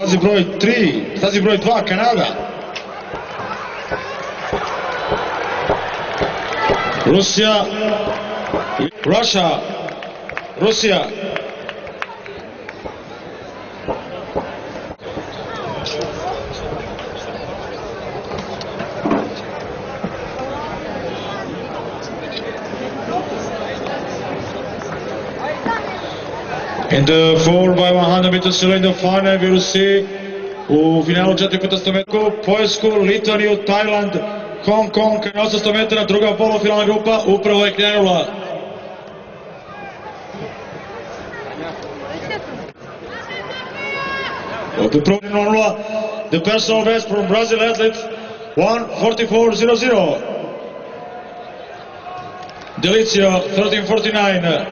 Stazi broj 3, stazi broj 2, Kanada. Rusija, Russia, Rusija. In the 4 by 100 meters in the final, vi Rusi u finalu 400 metru, Poljsku, Litvaniju, Tajland, Hong Kong, 800 metara, druga polufinalna grupa, upravo je krenula. Od upravo 0 the personal best from Brazil athlete 144.00. Delicio 1349.